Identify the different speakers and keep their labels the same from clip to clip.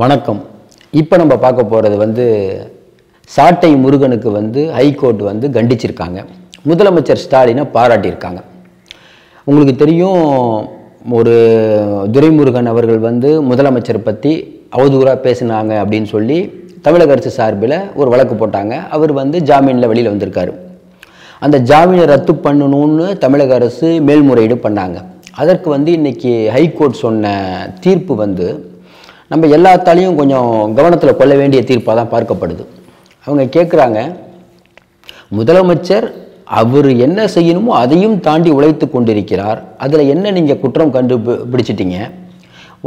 Speaker 1: வணக்கம். இப்போ நம்ம பார்க்க போகிறது வந்து சாட்டை முருகனுக்கு வந்து ஹைகோர்ட் வந்து கண்டிச்சிருக்காங்க. முதலமைச்சர் ஸ்டாலினை பாராட்டியிருக்காங்க. உங்களுக்கு தெரியும் ஒரு துரைமுருகன் அவர்கள் வந்து முதலமைச்சர் பற்றி அவதூறாக பேசினாங்க அப்படின்னு சொல்லி தமிழக அரசு சார்பில் ஒரு வழக்கு போட்டாங்க. அவர் வந்து ஜாமீனில் வெளியில் வந்திருக்காரு. அந்த ஜாமீனை ரத்து பண்ணணும்னு தமிழக அரசு மேல்முறையீடு பண்ணாங்க. அதற்கு வந்து இன்னைக்கு ஹைகோர்ட் சொன்ன தீர்ப்பு வந்து நம்ம எல்லாத்தாலையும் கொஞ்சம் கவனத்தில் கொள்ள வேண்டிய தீர்ப்பாக தான் பார்க்கப்படுது. அவங்க கேட்குறாங்க முதலமைச்சர் அவர் என்ன செய்யணுமோ அதையும் தாண்டி உழைத்து கொண்டிருக்கிறார். அதில் என்ன நீங்கள் குற்றம் கண்டு பிடிச்சிட்டிங்க?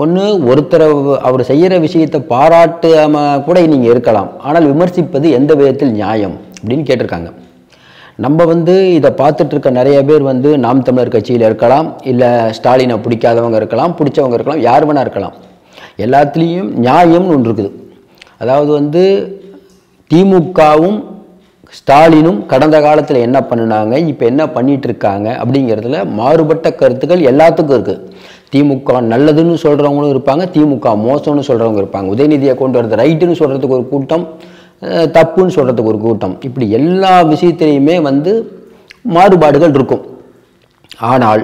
Speaker 1: ஒன்று ஒருத்தரை அவர் செய்கிற விஷயத்தை பாராட்டாமல் கூட நீங்கள் இருக்கலாம். ஆனால் விமர்சிப்பது எந்த விதத்தில் நியாயம்? அப்படின்னு கேட்டிருக்காங்க. நம்ம வந்து இதை பார்த்துட்ருக்க நிறைய பேர் வந்து நாம் தமிழர் கட்சியில் இருக்கலாம். இல்லை ஸ்டாலினை பிடிக்காதவங்க இருக்கலாம். பிடிச்சவங்க இருக்கலாம். யார் வேணா இருக்கலாம். எல்லாத்துலேயும் நியாயம்னு ஒன்று இருக்குது. அதாவது வந்து திமுகவும் ஸ்டாலினும் கடந்த காலத்தில் என்ன பண்ணினாங்க இப்போ என்ன பண்ணிகிட்ருக்காங்க இருக்காங்க அப்படிங்கிறதுல மாறுபட்ட கருத்துக்கள் எல்லாத்துக்கும் இருக்குது திமுக நல்லதுன்னு சொல்கிறவங்களும் இருப்பாங்க திமுக மோசம்னு சொல்கிறவங்க இருப்பாங்க. உதயநிதியை கொண்டு வரது ரைட்டுன்னு சொல்கிறதுக்கு ஒரு கூட்டம் தப்புன்னு சொல்கிறதுக்கு ஒரு கூட்டம். இப்படி எல்லா விஷயத்திலையுமே வந்து மாறுபாடுகள் இருக்கும். ஆனால்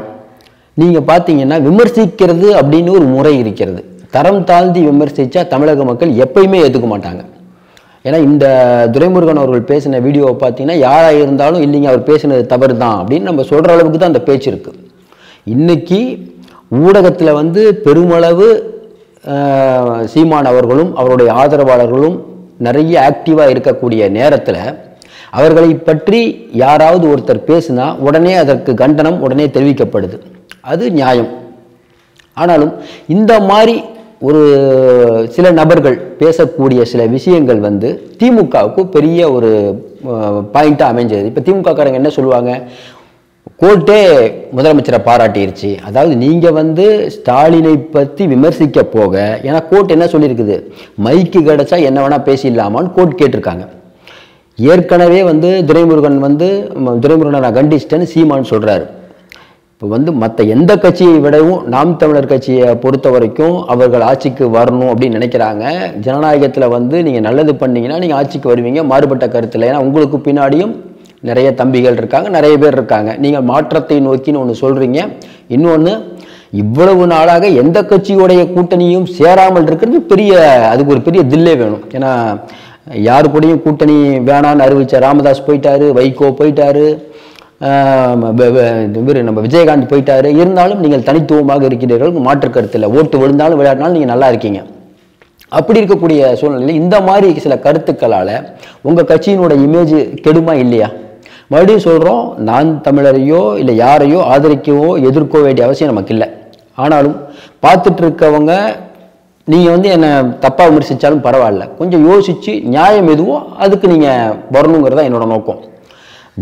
Speaker 1: நீங்கள் பார்த்தீங்கன்னா விமர்சிக்கிறது அப்படின்னு ஒரு முறை இருக்கிறது. தரம் தாழ்த்தி விமர்சித்தா தமிழக மக்கள் எப்பயுமே ஏற்றுக்க மாட்டாங்க. ஏன்னா இந்த துரைமுருகன் அவர்கள் பேசின வீடியோவை பார்த்தீங்கன்னா யாராக இருந்தாலும் இல்லைங்க அவர் பேசினது தவறு தான் அப்படின்னு நம்ம சொல்கிற அளவுக்கு தான் அந்த பேச்சு இருக்குது இன்றைக்கி ஊடகத்தில் வந்து பெருமளவு சீமான் அவர்களும் அவருடைய ஆதரவாளர்களும் நிறைய ஆக்டிவாக இருக்கக்கூடிய நேரத்தில் அவர்களை பற்றி யாராவது ஒருத்தர் பேசினா உடனே அதற்கு கண்டனம் உடனே தெரிவிக்கப்படுது. அது நியாயம். ஆனாலும் இந்த மாதிரி ஒரு சில நபர்கள் பேசக்கூடிய சில விஷயங்கள் வந்து திமுகவுக்கு பெரிய ஒரு பாயிண்ட்டாக அமைஞ்சது. இப்போ திமுகக்காரங்க என்ன சொல்லுவாங்க? கோர்ட்டே முதலமைச்சரை பாராட்டிருச்சு. அதாவது நீங்கள் வந்து ஸ்டாலினை பற்றி விமர்சிக்க போக ஏன்னா கோர்ட் என்ன சொல்லியிருக்குது மைக்கு கிடைச்சா என்ன வேணால் பேசிடலாமான்னு கோர்ட் கேட்டிருக்காங்க. ஏற்கனவே வந்து துரைமுருகன் வந்து துரைமுருகனை நான் கண்டிச்சிட்டேன்னு சீமான் சொல்கிறாரு இப்போ வந்து மற்ற எந்த கட்சியை விடவும் நாம் தமிழர் கட்சியை பொறுத்த வரைக்கும் அவர்கள் ஆட்சிக்கு வரணும் அப்படின்னு நினைக்கிறாங்க. ஜனநாயகத்தில் வந்து நீங்கள் நல்லது பண்ணீங்கன்னா நீங்கள் ஆட்சிக்கு வருவீங்க. மாறுபட்ட கருத்தில். ஏன்னா உங்களுக்கு பின்னாடியும் நிறைய தம்பிகள் இருக்காங்க. நிறைய பேர் இருக்காங்க. நீங்கள் மாற்றத்தை நோக்கின்னு ஒன்று சொல்கிறீங்க இன்னொன்று இவ்வளவு நாளாக எந்த கட்சியுடைய கூட்டணியும் சேராமல் இருக்கிறது பெரிய அதுக்கு ஒரு பெரிய தில்லே வேணும். ஏன்னா யாரு கூடயும் கூட்டணி வேணான்னு அறிவிச்ச ராமதாஸ் போயிட்டாரு வைகோ போயிட்டாரு. இவர் நம்ம விஜயகாந்த் போயிட்டாரு. இருந்தாலும் நீங்கள் தனித்துவமாக இருக்கிறீர்கள். மாற்று கருத்தில் ஓட்டு விழுந்தாலும் விளையாடினாலும் நீங்கள் நல்லா இருக்கீங்க. அப்படி இருக்கக்கூடிய சூழ்நிலையில் இந்த மாதிரி சில கருத்துக்களால் உங்கள் கட்சியினோட இமேஜ் கெடுமா இல்லையா? மறுபடியும் சொல்கிறோம் நான் தமிழரையோ இல்லை யாரையோ ஆதரிக்கவோ எதிர்க்கோ வேண்டிய அவசியம் நமக்கு இல்லை. ஆனாலும் பார்த்துட்டு இருக்கவங்க நீங்கள் வந்து என்னை தப்பாக விமர்சித்தாலும் பரவாயில்ல. கொஞ்சம் யோசித்து நியாயம் எதுவோ அதுக்கு நீங்கள் வரணுங்கிறது தான் என்னோட நோக்கம்.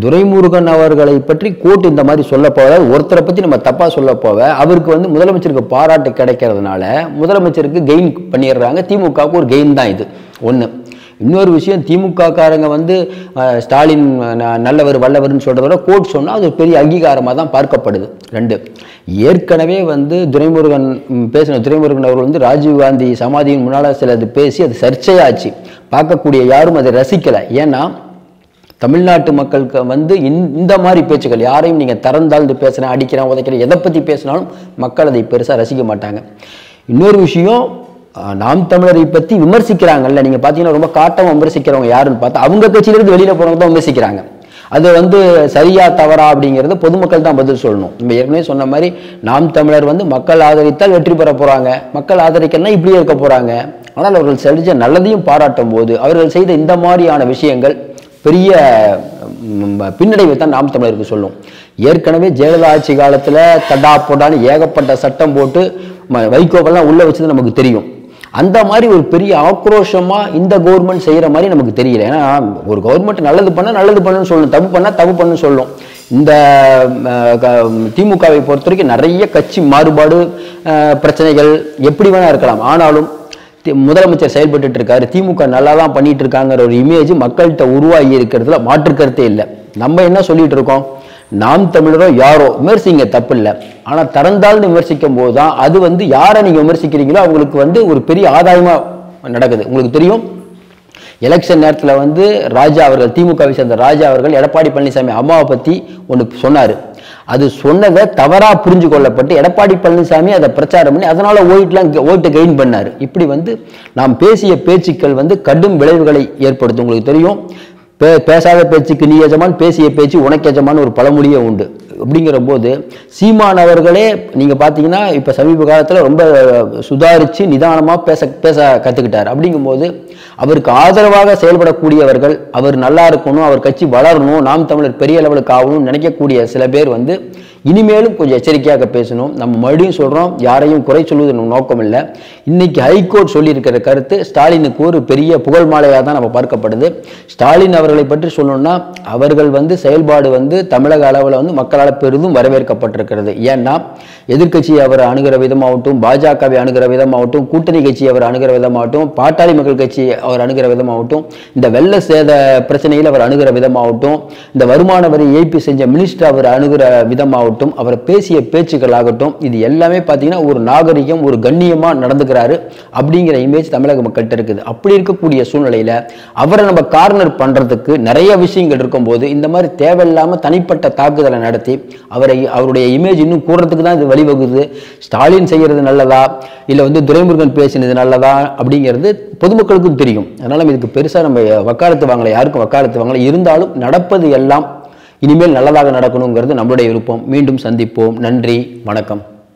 Speaker 1: துரைமுருகன் அவர்களை பற்றி கோர்ட் இந்த மாதிரி சொல்ல போக ஒருத்தரை பற்றி நம்ம தப்பாக சொல்ல போக. அவருக்கு வந்து முதலமைச்சருக்கு பாராட்டு கிடைக்கிறதுனால முதலமைச்சருக்கு கெயின் பண்ணிடுறாங்க. திமுகவுக்கு ஒரு கெயின் தான் இது. ஒன்று இன்னொரு விஷயம் திமுக காரங்க வந்து ஸ்டாலின் ந- நல்லவர் வல்லவர்னு சொல்கிறத விட கோர்ட் சொன்னால் அது பெரிய அங்கீகாரமாக தான் பார்க்கப்படுது. ரெண்டு. ஏற்கனவே வந்து துரைமுருகன் பேசின துரைமுருகன் அவர்கள் வந்து ராஜீவ்காந்தி சமாதியின் முன்னால் சிலது பேசி அது சர்ச்சையாச்சு. பார்க்கக்கூடிய யாரும் அதை ரசிக்கலை. ஏன்னா தமிழ்நாட்டு மக்களுக்கு வந்து இந்த மாதிரி பேச்சுக்கள் யாரையும் நீங்கள் திறந்தாழ்ந்து பேசுகிறேன் அடிக்கிறேன் உதைக்கிறேன் எதை பற்றி பேசினாலும் மக்கள் அதை பெருசாக ரசிக்க மாட்டாங்க. இன்னொரு விஷயம் நாம் தமிழரை பற்றி விமர்சிக்கிறாங்கல்ல நீங்கள் பார்த்தீங்கன்னா ரொம்ப காட்டம் விமர்சிக்கிறவங்க யாருன்னு பார்த்தா அவங்க கட்சியிலிருந்து வெளியில் போனவங்க தான் விமர்சிக்கிறாங்க. அது வந்து சரியா தவறா அப்படிங்கிறது பொதுமக்கள் தான் பதில் சொல்லணும். நம்ம ஏற்கனவே சொன்ன மாதிரி நாம் தமிழர் வந்து மக்கள் ஆதரித்தால் வெற்றி பெற போகிறாங்க மக்கள் ஆதரிக்கலன்னா இப்படியே இருக்க போகிறாங்க ஆனால் அவர்கள் செஞ்ச நல்லதையும் பாராட்டும் போது அவர்கள் செய்த இந்த மாதிரியான விஷயங்கள் பெரிய பின்னடைவை தான் நாம் தமிழருக்கு சொல்லும். ஏற்கனவே ஜெயலலிதா ஆட்சி காலத்தில் தடா போடான்னு ஏகப்பட்ட சட்டம் போட்டு ம- வைகோவெல்லாம் வச்சது நமக்கு தெரியும். அந்த மாதிரி ஒரு பெரிய ஆக்ரோஷமாக இந்த கவர்மெண்ட் செய்கிற மாதிரி நமக்கு தெரியல. ஏன்னா ஒரு கவர்மெண்ட் நல்லது பண்ணால் நல்லது பண்ணுன்னு சொல்லணும். தப்பு பண்ணால் தப்பு பண்ணணும்னு சொல்லும் இந்த க- திமுகவை பொறுத்த வரைக்கும் நிறைய கட்சி மாறுபாடு பிரச்சனைகள் எப்படி வேணா இருக்கலாம். ஆனாலும் முதலமைச்சர் செயல்பட்டு இருக்காரு திமுக நல்லா தான் பண்ணிட்டு இருக்காங்கிற ஒரு இமேஜ் மக்கள்கிட்ட உருவாகி இருக்கிறதுல மாற்று கருத்தே இல்லை. நம்ம என்ன சொல்லிட்டு இருக்கோம் நாம் தமிழரோ யாரோ விமர்சிங்க தப்பு இல்லை ஆனால் திறந்தாழ்ந்து விமர்சிக்கும் போது தான் அது வந்து யாரை நீங்கள் விமர்சிக்கிறீங்களோ அவங்களுக்கு வந்து ஒரு பெரிய ஆதாயமாக நடக்குது. உங்களுக்கு தெரியும்? எலெக்ஷன் நேரத்தில் வந்து ராஜா அவர்கள் திமுகவை சேர்ந்த ராஜா அவர்கள் எடப்பாடி பழனிசாமி அம்மாவை பற்றி ஒன்று சொன்னார். அது சொன்னதை தவறாக புரிஞ்சு கொள்ளப்பட்டு எடப்பாடி பழனிசாமி அதை பிரச்சாரம் பண்ணி அதனால் ஓட்டுலாம் ஓட்டு கெயின் பண்ணார். இப்படி வந்து நாம் பேசிய பேச்சுக்கள் வந்து கடும் விளைவுகளை ஏற்படுத்தும். உங்களுக்கு தெரியும் பே பேசாத பேச்சுக்கு நீ எஜமான் பேசிய பேச்சு உனக்கு எஜமான் ஒரு பழமொழியே உண்டு. அப்படிங்கிற போது சீமான் அவர்களே நீங்கள் பார்த்தீங்கன்னா இப்போ சமீப காலத்தில் ரொம்ப சுதாரித்து நிதானமாக பேச பேச கற்றுக்கிட்டார் அப்படிங்கும்போது அவருக்கு ஆதரவாக செயல்படக்கூடியவர்கள் அவர் நல்லா இருக்கணும் அவர் கட்சி வளரணும் நாம் தமிழர் பெரிய லெவலுக்கு ஆகணும்னு நினைக்கக்கூடிய சில பேர் வந்து இனிமேலும் கொஞ்சம் எச்சரிக்கையாக பேசணும். நம்ம மறுபடியும் சொல்கிறோம் யாரையும் குறை சொல்வது நம்ம நோக்கம் இல்லை இன்னைக்கு ஹைகோர்ட் சொல்லியிருக்கிற கருத்து ஸ்டாலினுக்கு ஒரு பெரிய புகழ் மாலையாக தான் நம்ம பார்க்கப்படுது. ஸ்டாலின் அவர்களை பற்றி சொல்லணும்னா அவர்கள் வந்து செயல்பாடு வந்து தமிழக அளவில் வந்து மக்களால் பெரிதும் வரவேற்கப்பட்டிருக்கிறது. ஏன்னா எதிர்க்கட்சியை அவர் அணுகிற விதமாகட்டும் பாஜகவை அணுகிற விதமாகட்டும் கூட்டணி கட்சியை அவர் அணுகிற விதமாகட்டும் பாட்டாளி மக்கள் கட்சியை அவர் அணுகிற விதமாகட்டும் இந்த வெள்ள சேத பிரச்சனையில் அவர் அணுகிற விதமாகட்டும் இந்த வருமான வரி ஏய்ப்பு செஞ்ச மினிஸ்டர் அவர் அணுகிற விதமாகட்டும் அவர் பேசிய பேச்சுக்கள் ஆகட்டும் இது எல்லாமே பார்த்தீங்கன்னா ஒரு நாகரிகம் ஒரு கண்ணியமாக நடந்துக்கிறாரு அப்படிங்கிற இமேஜ் தமிழக மக்கள்கிட்ட இருக்குது. அப்படி இருக்கக்கூடிய சூழ்நிலையில் அவரை நம்ம கார்னர் பண்ணுறதுக்கு நிறைய விஷயங்கள் இருக்கும்போது இந்த மாதிரி தேவையில்லாமல் தனிப்பட்ட தாக்குதலை நடத்தி அவரை அவருடைய இமேஜ் இன்னும் கூடுறதுக்கு தான் இது வழிவகுது. ஸ்டாலின் செய்கிறது நல்லதா? இல்லை வந்து துரைமுருகன் பேசினது நல்லதா? அப்படிங்கிறது பொதுமக்களுக்கும் தெரியும். அதனால் இதுக்கு பெருசாக நம்ம வக்காலத்து வாங்கலை யாருக்கும் வக்காலத்து வாங்கலை. இருந்தாலும் நடப்பது எல்லாம் இனிமேல் நல்லதாக நடக்கணுங்கிறது நம்மளுடைய விருப்பம். மீண்டும் சந்திப்போம். நன்றி. வணக்கம்.